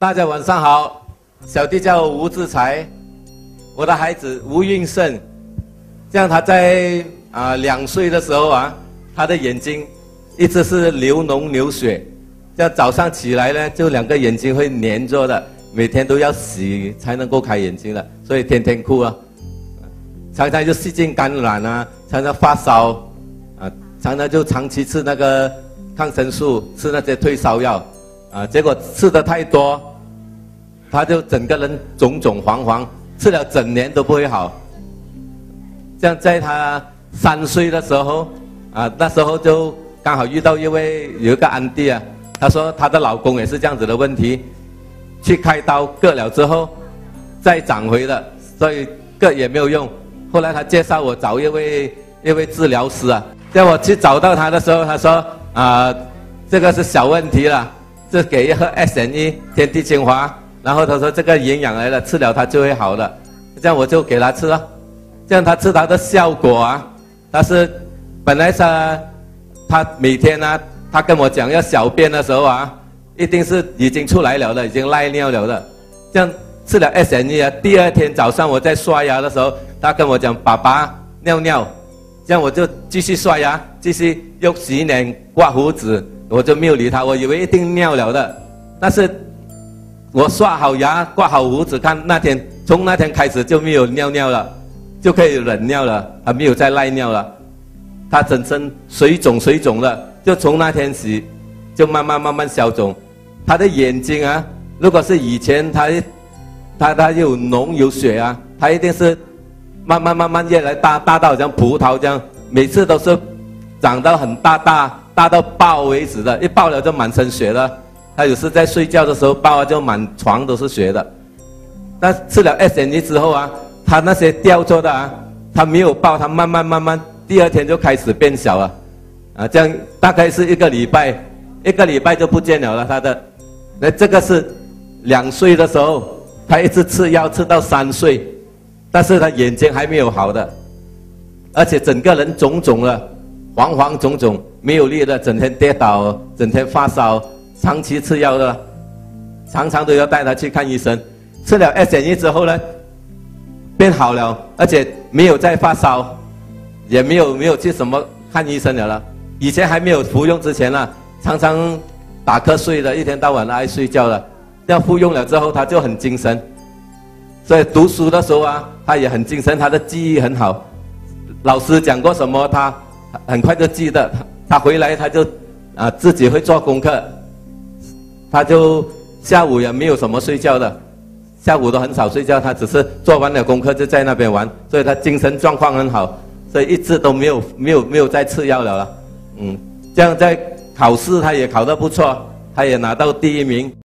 大家晚上好，小弟叫吴志才，我的孩子吴运胜，这样他在啊两岁的时候啊，他的眼睛一直是流脓流血，这样早上起来呢，就两个眼睛会粘着的，每天都要洗才能够开眼睛的，所以天天哭啊，常常就细菌感染啊，常常发烧，啊，常常就长期吃那个抗生素，吃那些退烧药。啊，结果吃的太多，他就整个人肿肿黄黄，吃了整年都不会好。这样在他三岁的时候，啊，那时候就刚好遇到一位有一个安迪啊，她说她的老公也是这样子的问题，去开刀割了之后，再长回了，所以割也没有用。后来他介绍我找一位一位治疗师啊，在我去找到他的时候，他说啊，这个是小问题了。这给一盒 S N E 天地精华，然后他说这个营养来了，吃了它就会好的，这样我就给他吃了，这样他吃它的效果啊，但是本来是他每天呢，他跟我讲要小便的时候啊，一定是已经出来了的，已经赖尿了的，这样吃了 S N E 啊，第二天早上我在刷牙的时候，他跟我讲爸爸尿尿，这样我就继续刷牙，继续用洗脸刮胡子。我就没有理他，我以为一定尿了的，但是我刷好牙、刮好胡子，看那天从那天开始就没有尿尿了，就可以忍尿了，还没有再赖尿了。他整身水肿水肿了，就从那天起就慢慢慢慢消肿。他的眼睛啊，如果是以前他他他有脓有血啊，他一定是慢慢慢慢越来大大到像葡萄这样，每次都是长到很大大。大到爆为止的，一爆了就满身血了。他有时在睡觉的时候爆啊，就满床都是血的。那吃了 S N E 之后啊，他那些掉做的啊，他没有爆，他慢慢慢慢，第二天就开始变小了。啊，这样大概是一个礼拜，一个礼拜就不见了了。他的，那这个是两岁的时候，他一直吃药吃到三岁，但是他眼睛还没有好的，而且整个人肿肿了。黄黄肿肿，没有力了，整天跌倒，整天发烧，长期吃药的，常常都要带他去看医生。吃了 S N E 之后呢，变好了，而且没有再发烧，也没有没有去什么看医生了了。以前还没有服用之前呢，常常打瞌睡的，一天到晚爱睡觉的。要服用了之后，他就很精神，所以读书的时候啊，他也很精神，他的记忆很好。老师讲过什么，他。很快就记得，他回来他就啊自己会做功课，他就下午也没有什么睡觉的，下午都很少睡觉，他只是做完了功课就在那边玩，所以他精神状况很好，所以一直都没有没有没有再吃药了了，嗯，这样在考试他也考得不错，他也拿到第一名。